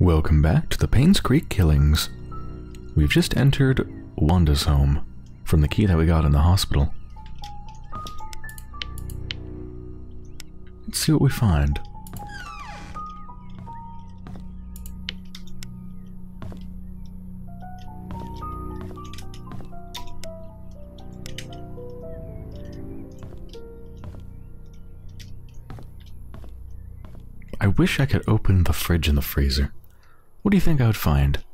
Welcome back to the Painscreek Killings. We've just entered Wanda's home from the key that we got in the hospital. Let's see what we find. I wish I could open the fridge and the freezer. What do you think I would find?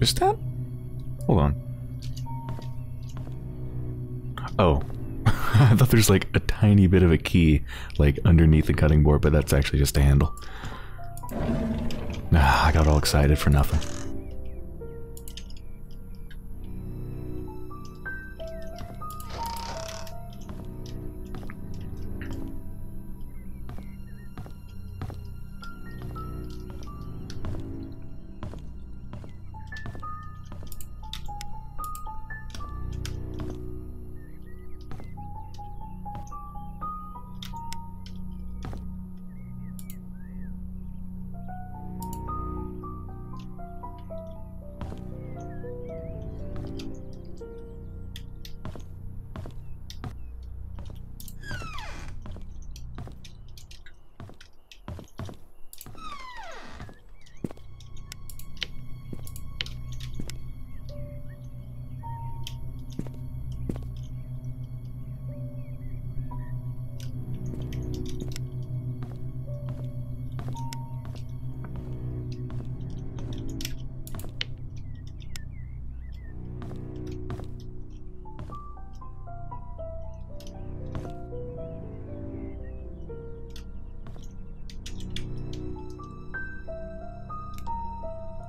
Is that? Hold on. Oh. I thought there's like a tiny bit of a key like underneath the cutting board, but that's actually just a handle. Ah, I got all excited for nothing.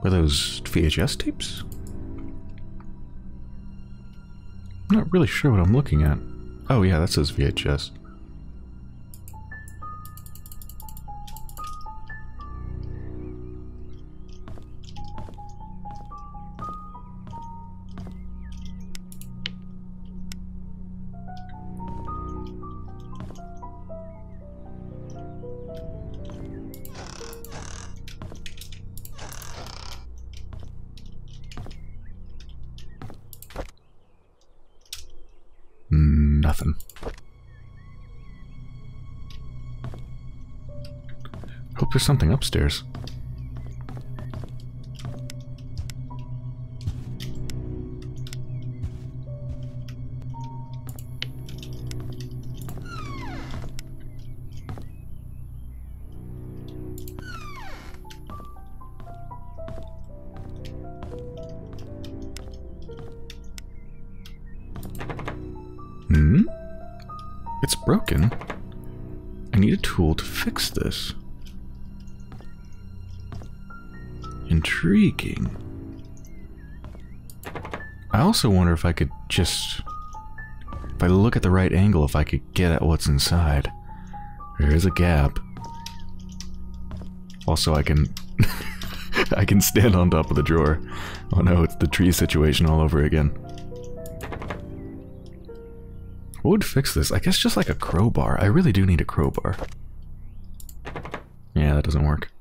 Were those VHS tapes? I'm not really sure what I'm looking at. Oh yeah, that says VHS. There's something upstairs. Hmm? It's broken. I need a tool to fix this. Intriguing. I also wonder if I could just... If I look at the right angle, if I could get at what's inside. There is a gap. Also, I can... I can stand on top of the drawer. Oh no, it's the tree situation all over again. What would fix this? I guess just like a crowbar. I really do need a crowbar. Yeah, that doesn't work.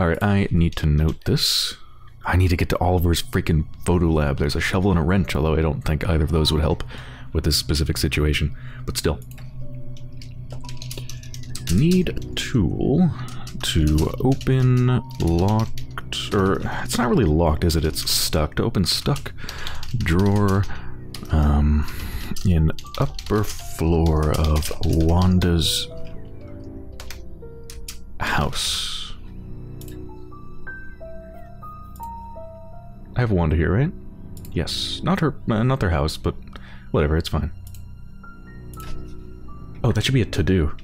Alright, I need to note this. I need to get to Oliver's freaking photo lab. There's a shovel and a wrench, although I don't think either of those would help with this specific situation. But still. Need a tool to open locked, or it's not really locked, is it? It's stuck. To open stuck drawer, um, in upper floor of Wanda's house. I have Wanda here, right? Yes, not her, uh, not their house, but whatever, it's fine. Oh, that should be a to-do.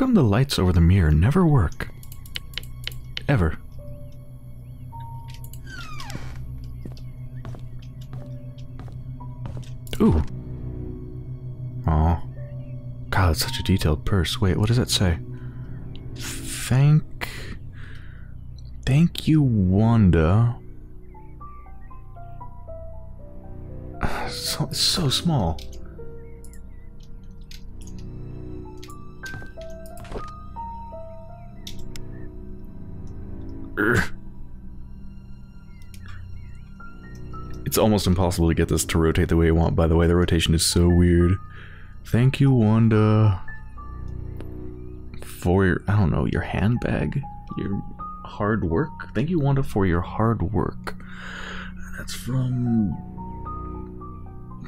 Come the lights over the mirror never work? Ever. Ooh. Oh. God, it's such a detailed purse. Wait, what does that say? Thank... Thank you, Wanda. So, so small. Almost impossible to get this to rotate the way you want, by the way. The rotation is so weird. Thank you, Wanda. For your, I don't know, your handbag? Your hard work? Thank you, Wanda, for your hard work. That's from...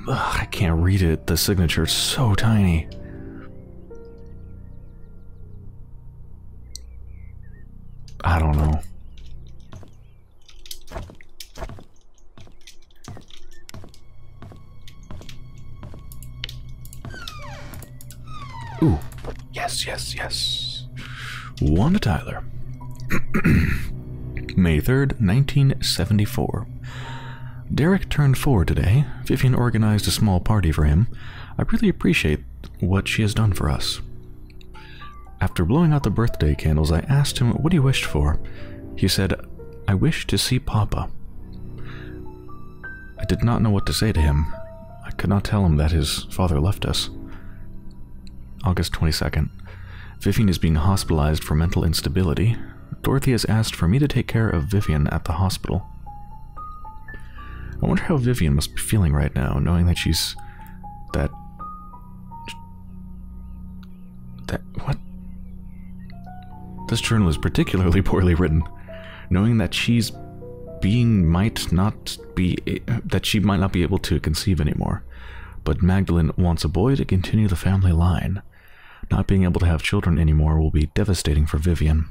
Ugh, I can't read it. The signature is so tiny. I don't know. Ooh. Yes, yes, yes. Wanda Tyler. May 3rd, 1974. Derek turned four today. Vivian organized a small party for him. I really appreciate what she has done for us. After blowing out the birthday candles, I asked him what he wished for. He said, I wish to see Papa. I did not know what to say to him. I could not tell him that his father left us. August 22nd. Vivian is being hospitalized for mental instability. Dorothy has asked for me to take care of Vivian at the hospital. I wonder how Vivian must be feeling right now, knowing that she's... that... that... what? This journal is particularly poorly written, knowing that she's being might not be... that she might not be able to conceive anymore. But Magdalene wants a boy to continue the family line. Not being able to have children anymore will be devastating for Vivian.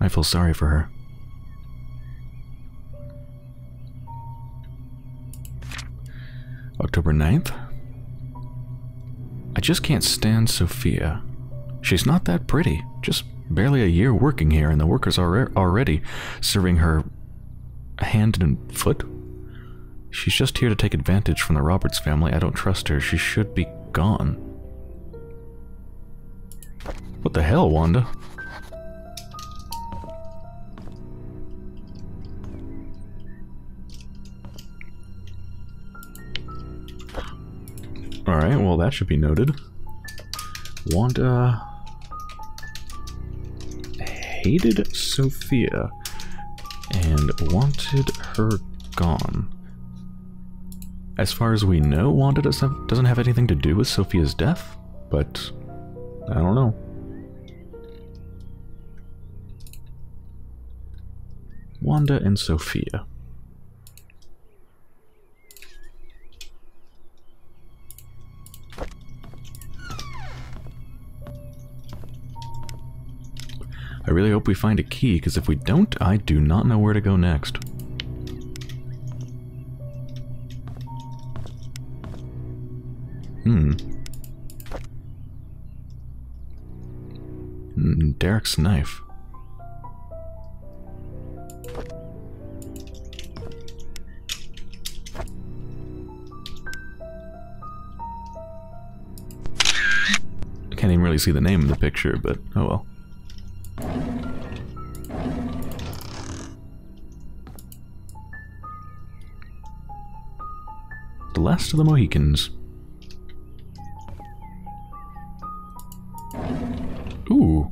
I feel sorry for her. October 9th. I just can't stand Sophia. She's not that pretty, just barely a year working here and the workers are already serving her hand and foot. She's just here to take advantage from the Roberts family. I don't trust her. She should be gone. What the hell, Wanda? Alright, well that should be noted. Wanda hated Sophia and wanted her gone. As far as we know, Wanda doesn't have anything to do with Sophia's death, but I don't know. Wanda and Sophia. I really hope we find a key, because if we don't, I do not know where to go next. Hmm. hmm Derek's knife. See the name in the picture, but oh well. The Last of the Mohicans. Ooh.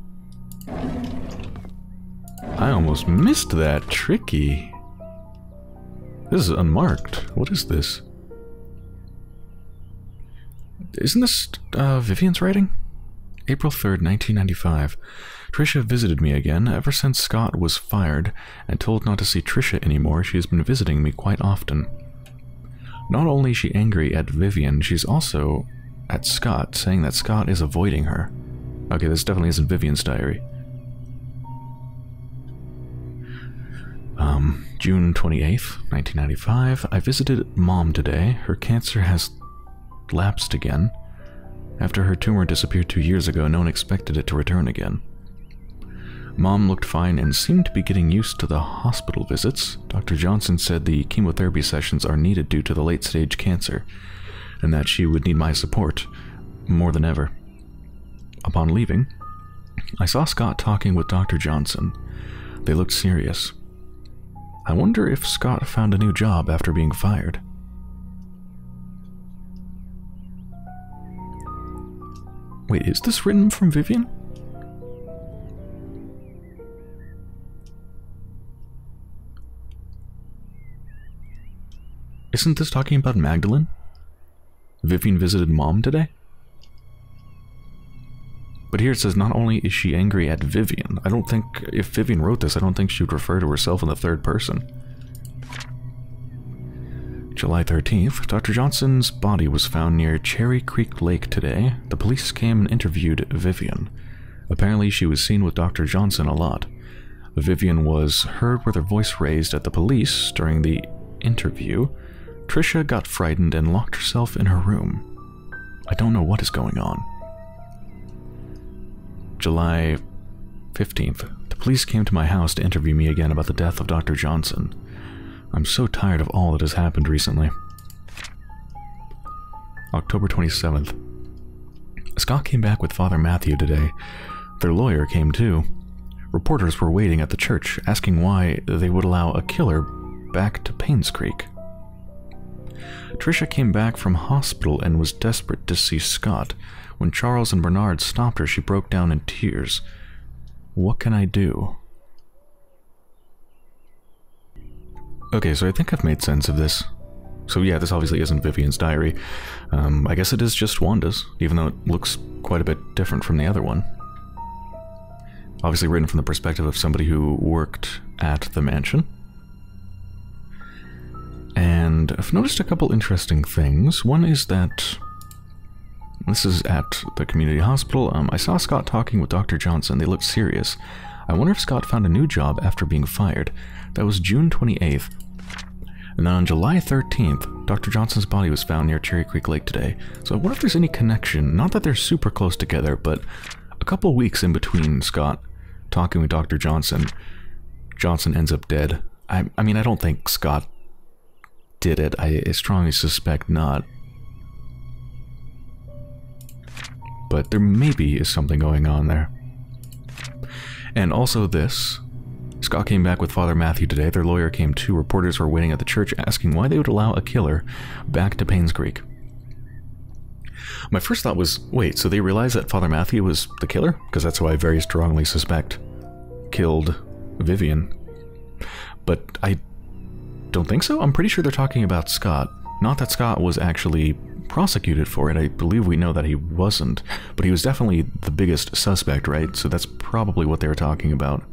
I almost missed that. Tricky. This is unmarked. What is this? Isn't this uh, Vivian's writing? April 3rd, 1995. Trisha visited me again. Ever since Scott was fired and told not to see Trisha anymore, she has been visiting me quite often. Not only is she angry at Vivian, she's also at Scott, saying that Scott is avoiding her. Okay, this definitely isn't Vivian's diary. Um, June 28th, 1995. I visited mom today. Her cancer has lapsed again. After her tumor disappeared two years ago, no one expected it to return again. Mom looked fine and seemed to be getting used to the hospital visits. Dr. Johnson said the chemotherapy sessions are needed due to the late stage cancer, and that she would need my support more than ever. Upon leaving, I saw Scott talking with Dr. Johnson. They looked serious. I wonder if Scott found a new job after being fired. Wait, is this written from Vivian? Isn't this talking about Magdalene? Vivian visited mom today? But here it says not only is she angry at Vivian, I don't think, if Vivian wrote this, I don't think she would refer to herself in the third person. July 13th, Dr. Johnson's body was found near Cherry Creek Lake today. The police came and interviewed Vivian. Apparently she was seen with Dr. Johnson a lot. Vivian was heard with her voice raised at the police during the interview. Trisha got frightened and locked herself in her room. I don't know what is going on. July 15th. The police came to my house to interview me again about the death of Dr. Johnson. I'm so tired of all that has happened recently. October 27th. Scott came back with Father Matthew today. Their lawyer came too. Reporters were waiting at the church, asking why they would allow a killer back to Paynes Creek. Trisha came back from hospital and was desperate to see Scott. When Charles and Bernard stopped her, she broke down in tears. What can I do? Okay, so I think I've made sense of this. So yeah, this obviously isn't Vivian's diary. Um, I guess it is just Wanda's, even though it looks quite a bit different from the other one. Obviously written from the perspective of somebody who worked at the mansion. And I've noticed a couple interesting things. One is that this is at the community hospital. Um, I saw Scott talking with Dr. Johnson. They looked serious. I wonder if Scott found a new job after being fired. That was June 28th. And then on July 13th, Dr. Johnson's body was found near Cherry Creek Lake today. So I wonder if there's any connection. Not that they're super close together, but a couple weeks in between Scott talking with Dr. Johnson, Johnson ends up dead. I, I mean, I don't think Scott did it. I, I strongly suspect not. but there maybe is something going on there. And also this. Scott came back with Father Matthew today. Their lawyer came too. Reporters were waiting at the church asking why they would allow a killer back to Painscreek. My first thought was, wait, so they realized that Father Matthew was the killer? Because that's who I very strongly suspect killed Vivian. But I don't think so. I'm pretty sure they're talking about Scott. Not that Scott was actually prosecuted for it. I believe we know that he wasn't, but he was definitely the biggest suspect, right? So that's probably what they were talking about.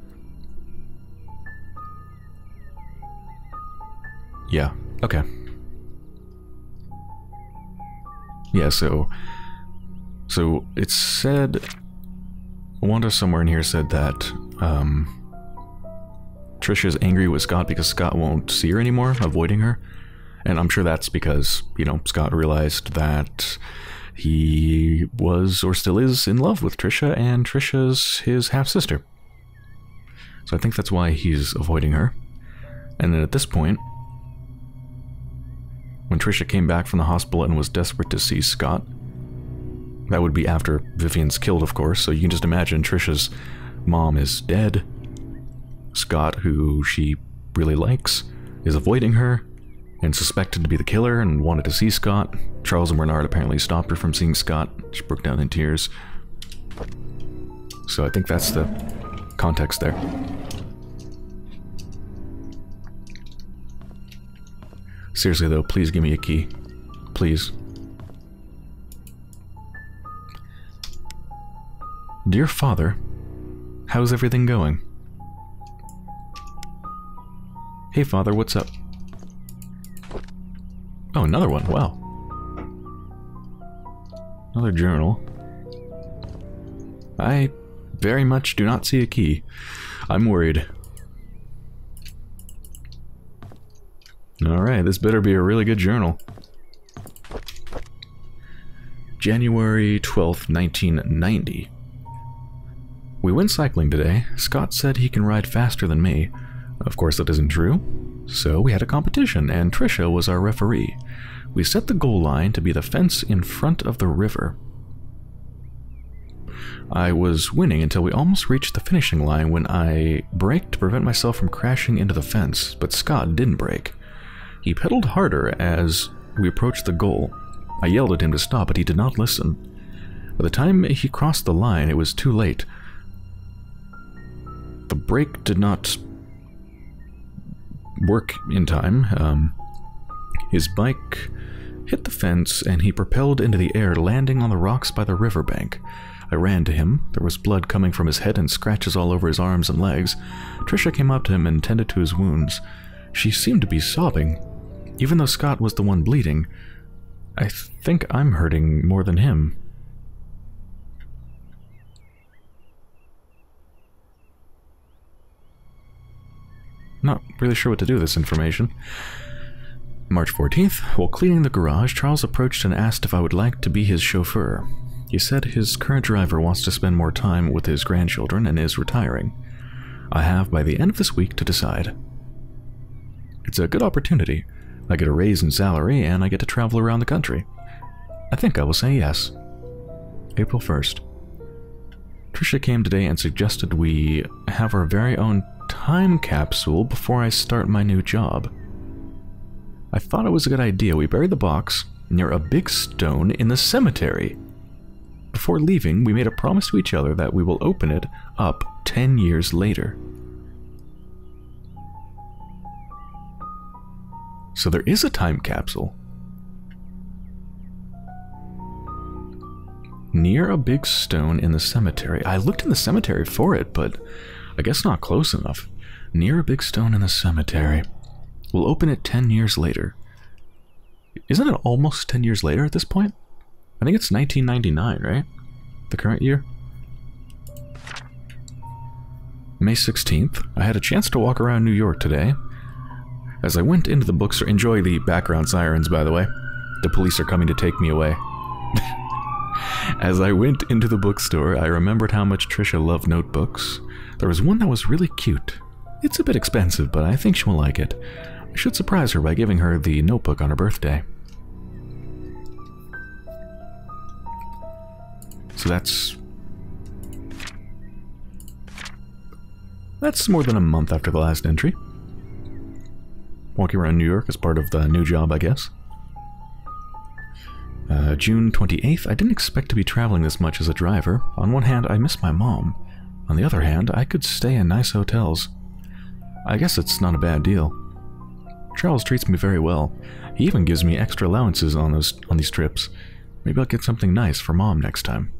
Yeah, okay. Yeah, so... So, it said... Wanda somewhere in here said that, um... Trisha's angry with Scott because Scott won't see her anymore, avoiding her. And I'm sure that's because, you know, Scott realized that he was or still is in love with Trisha, and Trisha's his half sister. So I think that's why he's avoiding her. And then at this point, Trisha came back from the hospital and was desperate to see Scott, that would be after Vivian's killed, of course, so you can just imagine Trisha's mom is dead. Scott, who she really likes, is avoiding her, and suspected to be the killer and wanted to see Scott. Charles and Bernard apparently stopped her from seeing Scott. She broke down in tears. So I think that's the context there. Seriously though, please give me a key. Please. Dear Father, how's everything going? Hey Father, what's up? Oh, another one. Wow. Another journal. I very much do not see a key. I'm worried. Alright, this better be a really good journal. January 12th, 1990. We went cycling today. Scott said he can ride faster than me. Of course, that isn't true. So we had a competition, and Trisha was our referee. We set the goal line to be the fence in front of the river. I was winning until we almost reached the finishing line when I braked to prevent myself from crashing into the fence, but Scott didn't brake. He pedaled harder as we approached the goal. I yelled at him to stop, but he did not listen. By the time he crossed the line, it was too late. The brake did not work in time. Um, his bike hit the fence and he propelled into the air, landing on the rocks by the riverbank. I ran to him. There was blood coming from his head and scratches all over his arms and legs. Trisha came up to him and tended to his wounds. She seemed to be sobbing. Even though Scott was the one bleeding, I think I'm hurting more than him. Not really sure what to do with this information. March 14th, while cleaning the garage, Charles approached and asked if I would like to be his chauffeur. He said his current driver wants to spend more time with his grandchildren and is retiring. I have by the end of this week to decide. It's a good opportunity. I get a raise in salary and I get to travel around the country. I think I will say yes. April 1st. Trisha came today and suggested we have our very own time capsule before I start my new job. I thought it was a good idea. We buried the box near a big stone in the cemetery. Before leaving, we made a promise to each other that we will open it up 10 years later. So there is a time capsule. Near a big stone in the cemetery. I looked in the cemetery for it, but I guess not close enough. Near a big stone in the cemetery. We'll open it 10 years later. Isn't it almost 10 years later at this point? I think it's 1999, right? The current year? May 16th, I had a chance to walk around New York today. As I went into the bookstore, enjoy the background sirens, by the way. The police are coming to take me away. As I went into the bookstore, I remembered how much Trisha loved notebooks. There was one that was really cute. It's a bit expensive, but I think she will like it. I should surprise her by giving her the notebook on her birthday. So that's... That's more than a month after the last entry. Walking around New York as part of the new job, I guess. Uh, June 28th, I didn't expect to be traveling this much as a driver. On one hand, I miss my mom. On the other hand, I could stay in nice hotels. I guess it's not a bad deal. Charles treats me very well. He even gives me extra allowances on those on these trips. Maybe I'll get something nice for mom next time.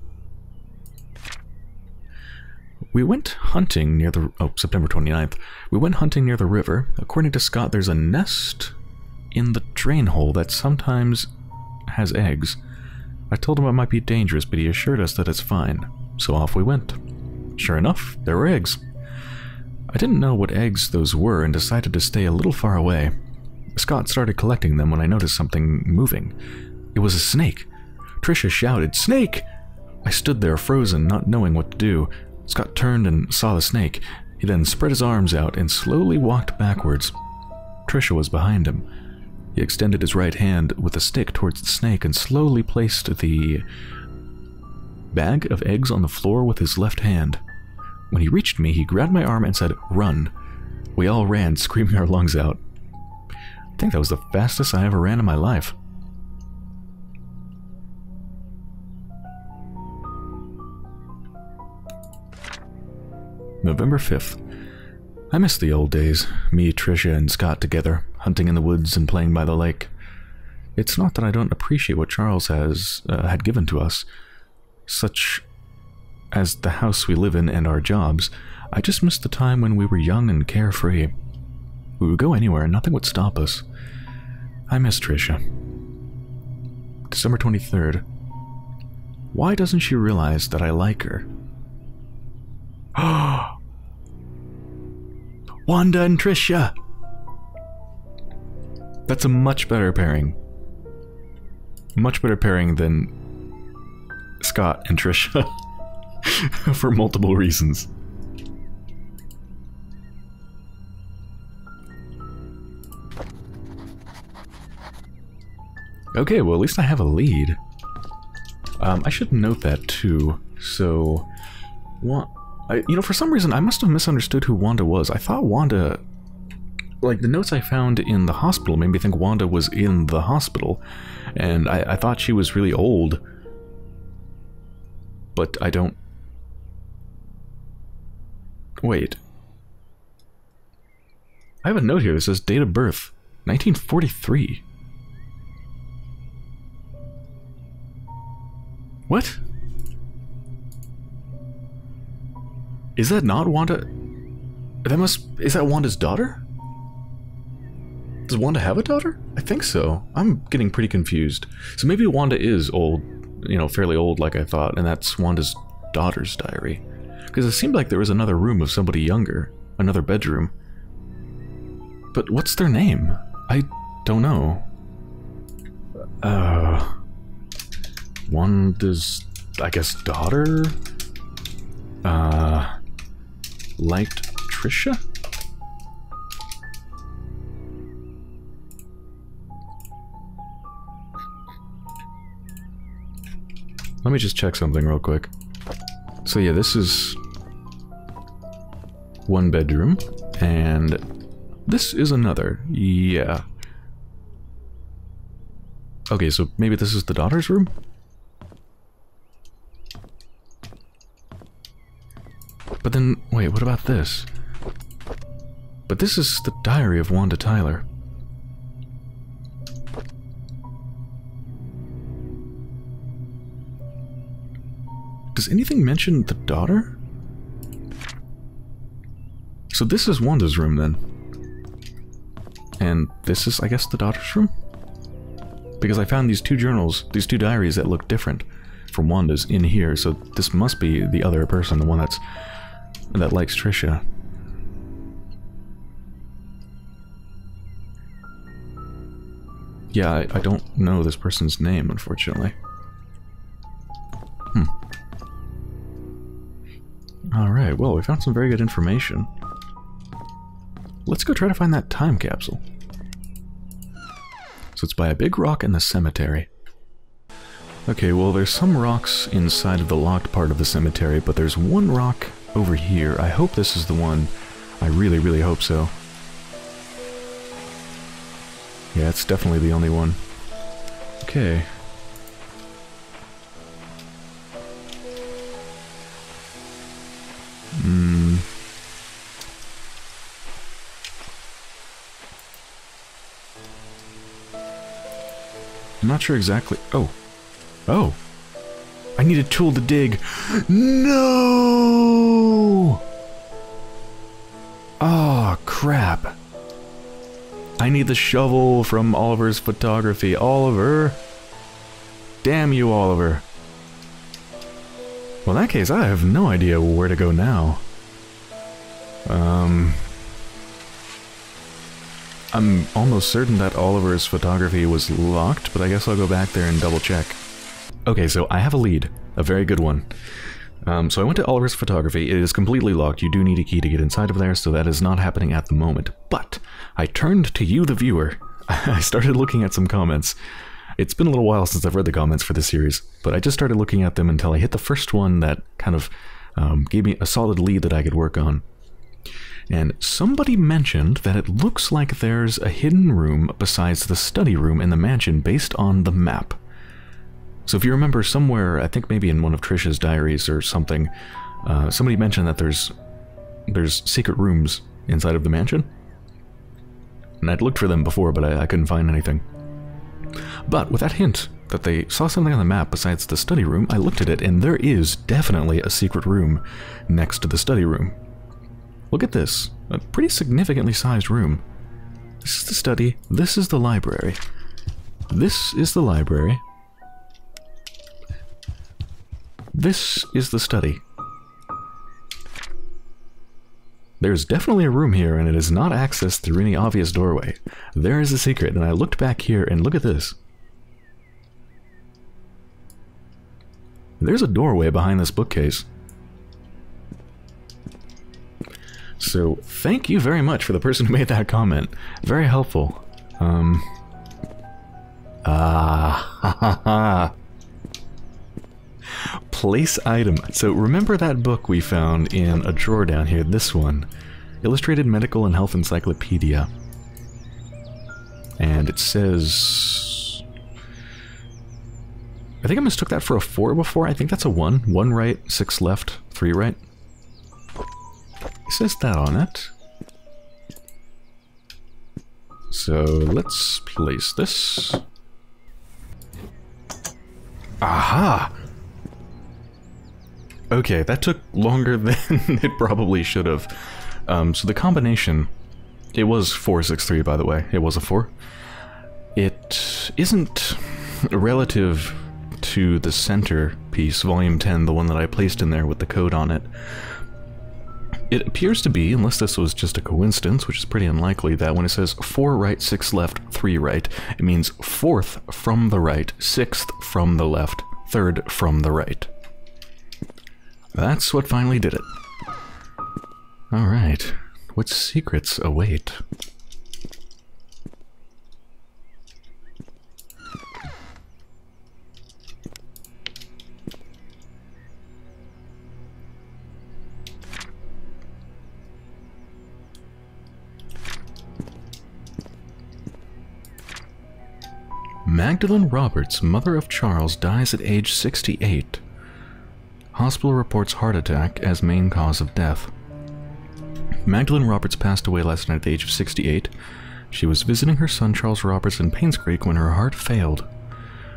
We went hunting near the... Oh, September 29th. We went hunting near the river. According to Scott, there's a nest in the drain hole that sometimes has eggs. I told him it might be dangerous, but he assured us that it's fine. So off we went. Sure enough, there were eggs. I didn't know what eggs those were and decided to stay a little far away. Scott started collecting them when I noticed something moving. It was a snake. Trisha shouted, Snake! I stood there frozen, not knowing what to do. Scott turned and saw the snake. He then spread his arms out and slowly walked backwards. Trisha was behind him. He extended his right hand with a stick towards the snake and slowly placed the bag of eggs on the floor with his left hand. When he reached me, he grabbed my arm and said, Run. We all ran, screaming our lungs out. I think that was the fastest I ever ran in my life. November 5th. I miss the old days, me, Trisha, and Scott together, hunting in the woods and playing by the lake. It's not that I don't appreciate what Charles has uh, had given to us, such as the house we live in and our jobs. I just miss the time when we were young and carefree. We would go anywhere and nothing would stop us. I miss Trisha. December 23rd. Why doesn't she realize that I like her? Wanda and Trisha! That's a much better pairing. Much better pairing than Scott and Trisha for multiple reasons. Okay, well at least I have a lead. Um, I should note that too. So, what? I, you know, for some reason I must have misunderstood who Wanda was. I thought Wanda, like the notes I found in the hospital made me think Wanda was in the hospital, and I, I thought she was really old. But I don't. Wait. I have a note here that says date of birth 1943. What? Is that not Wanda? That must... Is that Wanda's daughter? Does Wanda have a daughter? I think so. I'm getting pretty confused. So maybe Wanda is old, you know, fairly old like I thought, and that's Wanda's daughter's diary. Because it seemed like there was another room of somebody younger. Another bedroom. But what's their name? I don't know. Uh... Wanda's, I guess, daughter? Uh, liked Trisha? Let me just check something real quick. So yeah, this is one bedroom, and this is another. Yeah. Okay, so maybe this is the daughter's room? Then, wait, what about this? But this is the diary of Wanda Tyler. Does anything mention the daughter? So this is Wanda's room then. And this is, I guess, the daughter's room? Because I found these two journals, these two diaries that look different from Wanda's in here, so this must be the other person, the one that's that likes Trisha. Yeah, I, I don't know this person's name, unfortunately. Hmm. Alright, well, we found some very good information. Let's go try to find that time capsule. So it's by a big rock in the cemetery. Okay, well there's some rocks inside of the locked part of the cemetery, but there's one rock over here. I hope this is the one. I really, really hope so. Yeah, it's definitely the only one. Okay. Hmm. I'm not sure exactly... Oh. Oh. I need a tool to dig. No! Oh, crap. I need the shovel from Oliver's photography. Oliver! Damn you, Oliver. Well, in that case, I have no idea where to go now. Um... I'm almost certain that Oliver's photography was locked, but I guess I'll go back there and double check. Okay, so I have a lead. A very good one. Um, so I went to Oliver's Photography. It is completely locked. You do need a key to get inside of there, so that is not happening at the moment. But I turned to you, the viewer. I started looking at some comments. It's been a little while since I've read the comments for this series, but I just started looking at them until I hit the first one that kind of um, gave me a solid lead that I could work on. And somebody mentioned that it looks like there's a hidden room besides the study room in the mansion based on the map. So if you remember somewhere, I think maybe in one of Trisha's diaries or something, uh, somebody mentioned that there's there's secret rooms inside of the mansion. And I'd looked for them before, but I, I couldn't find anything. But with that hint that they saw something on the map besides the study room, I looked at it and there is definitely a secret room next to the study room. Look at this, a pretty significantly sized room. This is the study, this is the library. This is the library, this is the study. There's definitely a room here, and it is not accessed through any obvious doorway. There is a secret, and I looked back here, and look at this. There's a doorway behind this bookcase. So, thank you very much for the person who made that comment. Very helpful. Um... Ah, ha ha ha. Place item. So remember that book we found in a drawer down here, this one. Illustrated Medical and Health Encyclopedia. And it says... I think I mistook that for a 4 before. I think that's a 1. 1 right, 6 left, 3 right. It says that on it. So let's place this. Aha! Okay, that took longer than it probably should have. Um, so the combination, it was 463 by the way, it was a 4. It isn't relative to the center piece, volume 10, the one that I placed in there with the code on it. It appears to be, unless this was just a coincidence, which is pretty unlikely, that when it says 4 right, 6 left, 3 right, it means 4th from the right, 6th from the left, 3rd from the right. That's what finally did it. Alright, what secrets await? Magdalene Roberts, mother of Charles, dies at age 68. Hospital reports heart attack as main cause of death. Magdalene Roberts passed away last night at the age of 68. She was visiting her son Charles Roberts in Painscreek when her heart failed.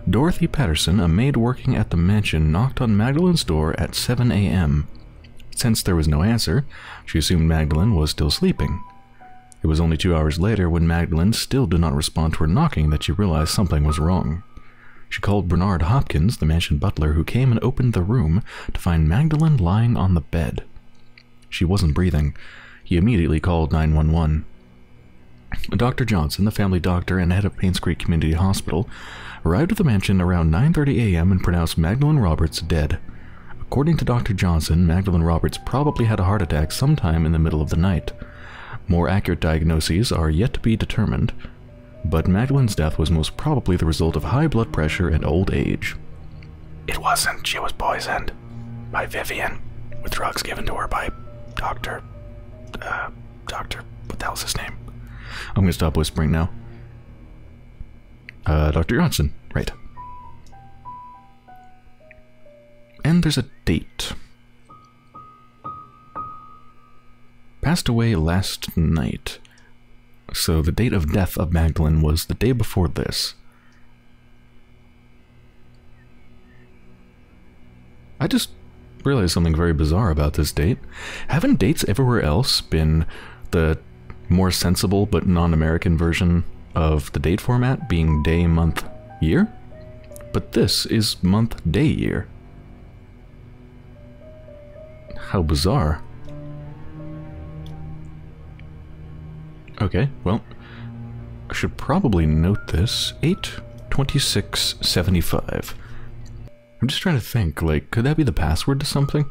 Dorothy Patterson, a maid working at the mansion, knocked on Magdalene's door at 7 a.m. Since there was no answer, she assumed Magdalene was still sleeping. It was only two hours later, when Magdalene still did not respond to her knocking, that she realized something was wrong. She called Bernard Hopkins, the mansion butler, who came and opened the room to find Magdalene lying on the bed. She wasn't breathing. He immediately called 911. Dr. Johnson, the family doctor and head of Painscreek Community Hospital, arrived at the mansion around 9.30 a.m. and pronounced Magdalene Roberts dead. According to Dr. Johnson, Magdalene Roberts probably had a heart attack sometime in the middle of the night. More accurate diagnoses are yet to be determined, but Magdalene's death was most probably the result of high blood pressure and old age. It wasn't. She was poisoned by Vivian with drugs given to her by Dr. Uh, Dr. What the hell's his name? I'm gonna stop whispering now. Uh, Dr. Johnson, right. And there's a date. Passed away last night. So the date of death of Magdalene was the day before this. I just realized something very bizarre about this date. Haven't dates everywhere else been the more sensible but non-American version of the date format being day, month, year? But this is month, day, year. How bizarre. Okay, well, I should probably note this. 82675. I'm just trying to think, like, could that be the password to something?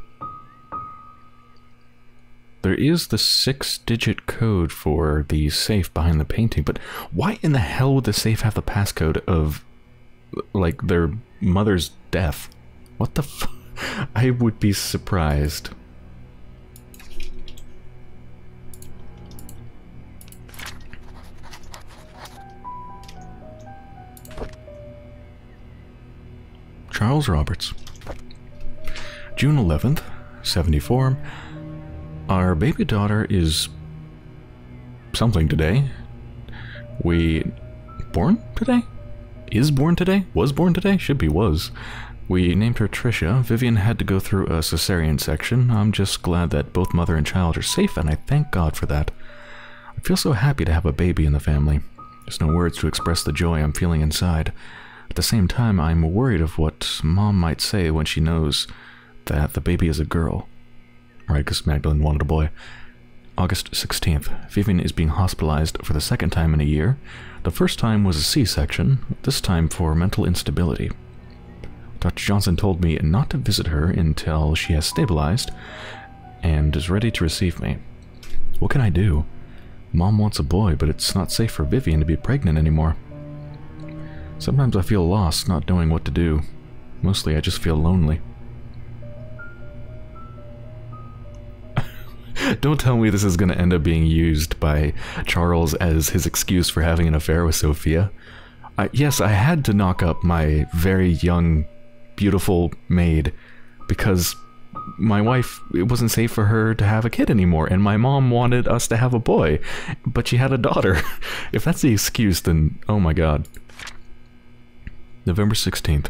There is the six-digit code for the safe behind the painting, but why in the hell would the safe have the passcode of, like, their mother's death? What the I would be surprised. Charles Roberts. June 11th, 74. Our baby daughter is something today. We born today? Is born today? Was born today? Should be was. We named her Trisha. Vivian had to go through a cesarean section. I'm just glad that both mother and child are safe, and I thank God for that. I feel so happy to have a baby in the family. There's no words to express the joy I'm feeling inside. At the same time, I'm worried of what mom might say when she knows that the baby is a girl. Right, because Magdalene wanted a boy. August 16th. Vivian is being hospitalized for the second time in a year. The first time was a C-section, this time for mental instability. Dr. Johnson told me not to visit her until she has stabilized and is ready to receive me. What can I do? Mom wants a boy, but it's not safe for Vivian to be pregnant anymore. Sometimes I feel lost, not knowing what to do. Mostly I just feel lonely. Don't tell me this is going to end up being used by Charles as his excuse for having an affair with Sophia. I, yes, I had to knock up my very young, beautiful maid because my wife, it wasn't safe for her to have a kid anymore, and my mom wanted us to have a boy, but she had a daughter. if that's the excuse, then oh my god. November 16th.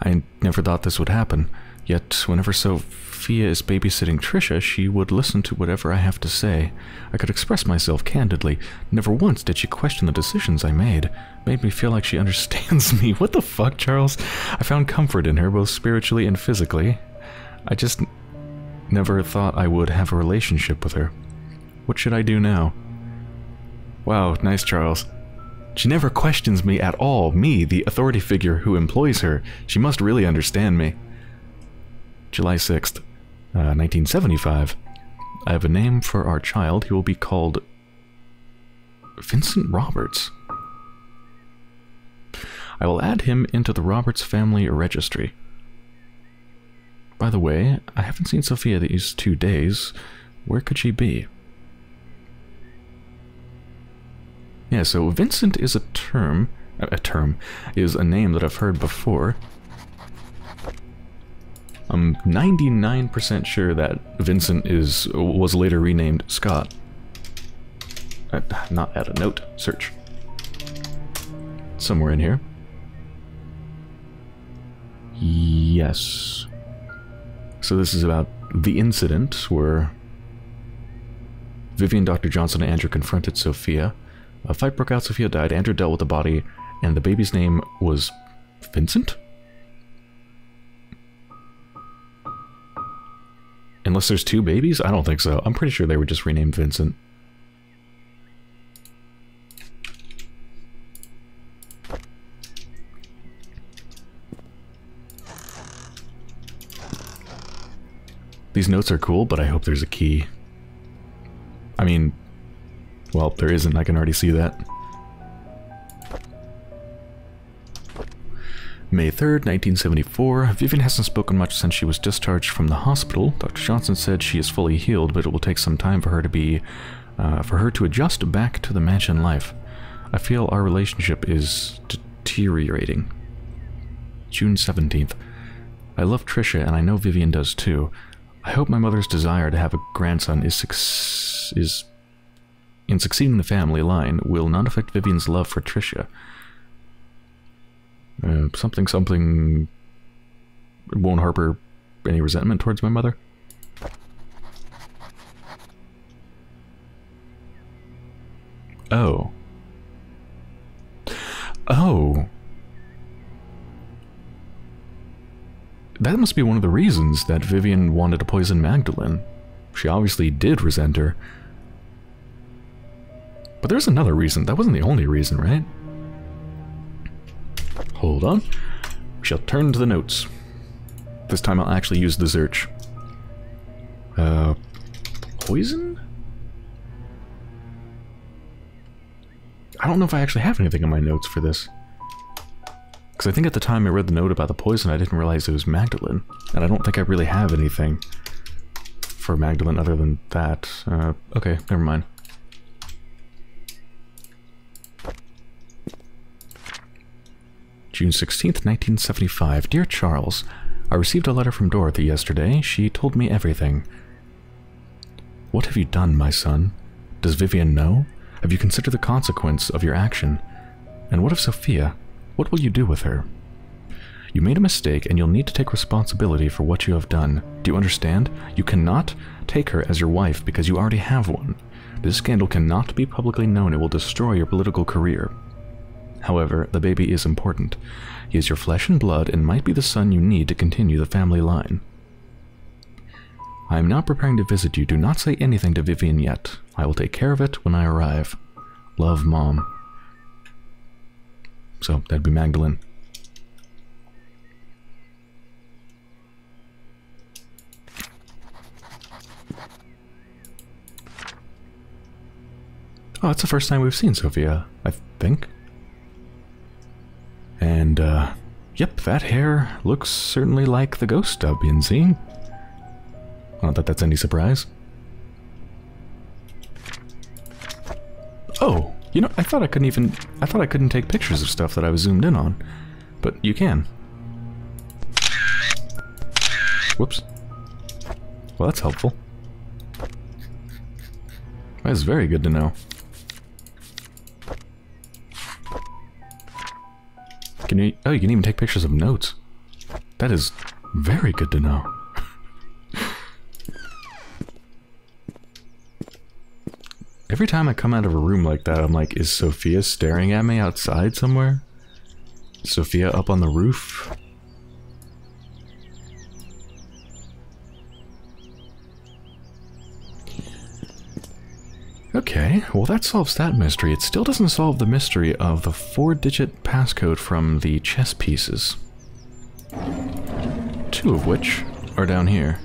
I never thought this would happen, yet whenever Sophia is babysitting Trisha, she would listen to whatever I have to say. I could express myself candidly. Never once did she question the decisions I made. Made me feel like she understands me. What the fuck, Charles? I found comfort in her, both spiritually and physically. I just never thought I would have a relationship with her. What should I do now? Wow, nice, Charles. She never questions me at all, me, the authority figure who employs her. She must really understand me. July 6th, uh, 1975. I have a name for our child. He will be called Vincent Roberts. I will add him into the Roberts family registry. By the way, I haven't seen Sophia these two days. Where could she be? Yeah, so Vincent is a term, a term, is a name that I've heard before. I'm 99% sure that Vincent is was later renamed Scott. Uh, not add a note, search. Somewhere in here. Yes. So this is about the incident where Vivian, Dr. Johnson, and Andrew confronted Sophia. A fight broke out, Sophia died, Andrew dealt with the body, and the baby's name was Vincent? Unless there's two babies? I don't think so. I'm pretty sure they were just renamed Vincent. These notes are cool, but I hope there's a key. I mean, well, there isn't. I can already see that. May 3rd, 1974. Vivian hasn't spoken much since she was discharged from the hospital. Dr. Johnson said she is fully healed, but it will take some time for her to be, uh, for her to adjust back to the mansion life. I feel our relationship is deteriorating. June 17th. I love Trisha, and I know Vivian does too. I hope my mother's desire to have a grandson is is in succeeding the family line will not affect Vivian's love for Trisha. Uh, something something won't harbor any resentment towards my mother. Oh. Oh. That must be one of the reasons that Vivian wanted to poison Magdalene. She obviously did resent her. But there's another reason. That wasn't the only reason, right? Hold on. We shall turn to the notes. This time I'll actually use the search. Uh, poison? I don't know if I actually have anything in my notes for this. Because I think at the time I read the note about the poison, I didn't realize it was Magdalene. And I don't think I really have anything for Magdalene other than that. Uh, okay, never mind. June 16th, 1975. Dear Charles, I received a letter from Dorothy yesterday. She told me everything. What have you done, my son? Does Vivian know? Have you considered the consequence of your action? And what of Sophia? What will you do with her? You made a mistake and you'll need to take responsibility for what you have done. Do you understand? You cannot take her as your wife because you already have one. This scandal cannot be publicly known. It will destroy your political career. However, the baby is important. He is your flesh and blood and might be the son you need to continue the family line. I am not preparing to visit you. Do not say anything to Vivian yet. I will take care of it when I arrive. Love, Mom. So, that'd be Magdalene. Oh, it's the first time we've seen Sophia, I think. Yep, that hair looks certainly like the ghost I've been seeing. Not that that's any surprise. Oh, you know, I thought I couldn't even... I thought I couldn't take pictures of stuff that I was zoomed in on. But you can. Whoops. Well, that's helpful. That's very good to know. Can you... Oh, you can even take pictures of notes. That is very good to know. Every time I come out of a room like that, I'm like, is Sophia staring at me outside somewhere? Sophia up on the roof? Okay, well that solves that mystery. It still doesn't solve the mystery of the four-digit passcode from the chess pieces. Two of which are down here.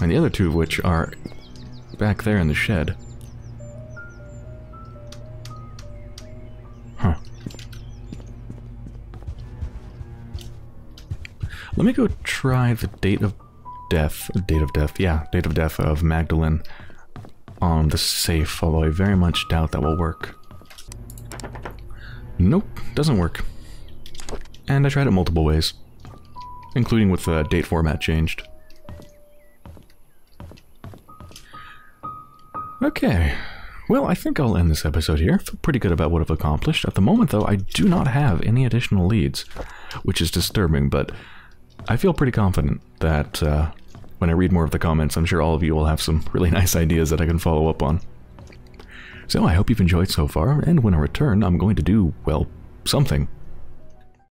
And the other two of which are back there in the shed. Huh. Let me go try the date of death, date of death, yeah, date of death of Magdalene on the safe, although I very much doubt that will work. Nope, doesn't work. And I tried it multiple ways, including with the date format changed. Okay, well, I think I'll end this episode here. feel pretty good about what I've accomplished. At the moment, though, I do not have any additional leads, which is disturbing, but I feel pretty confident that uh, when I read more of the comments, I'm sure all of you will have some really nice ideas that I can follow up on. So I hope you've enjoyed so far, and when I return, I'm going to do, well, something.